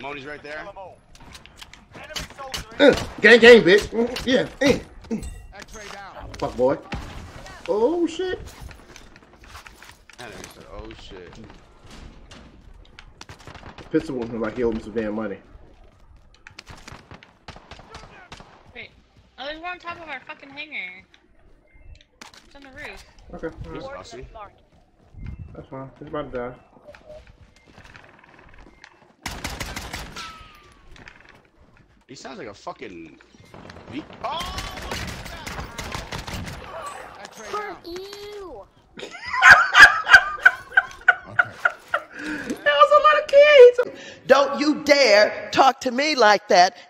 Moni's right there. Uh, gang, gang, bitch. Mm, Yeah. eh, mm. Fuck, boy. Oh, shit. That nigga said, oh shit. Pistol with him like he owed me some damn money. Wait. Oh, there's one on top of our fucking hangar. It's on the roof. Okay. He's alright. fussy. That's fine. He's about to die. He sounds like a fucking. Weak. Oh! X-ray down. You. Okay. That was a lot of kids. Don't you dare talk to me like that